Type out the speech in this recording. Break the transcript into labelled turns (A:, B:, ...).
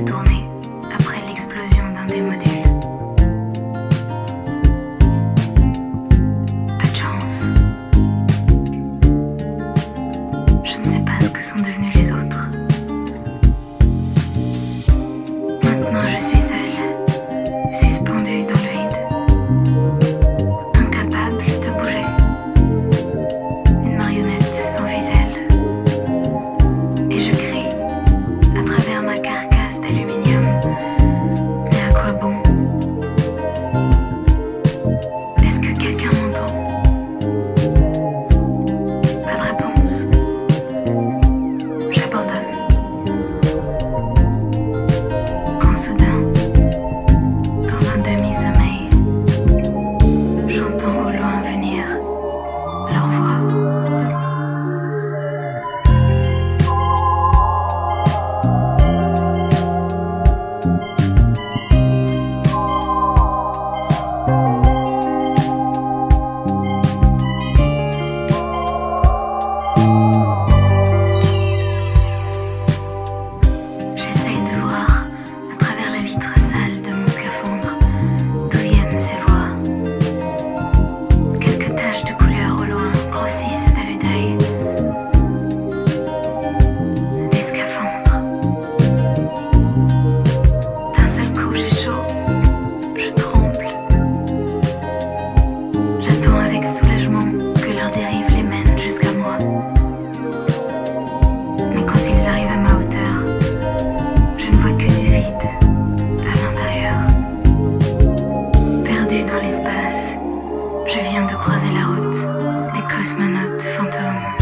A: nel. phantom.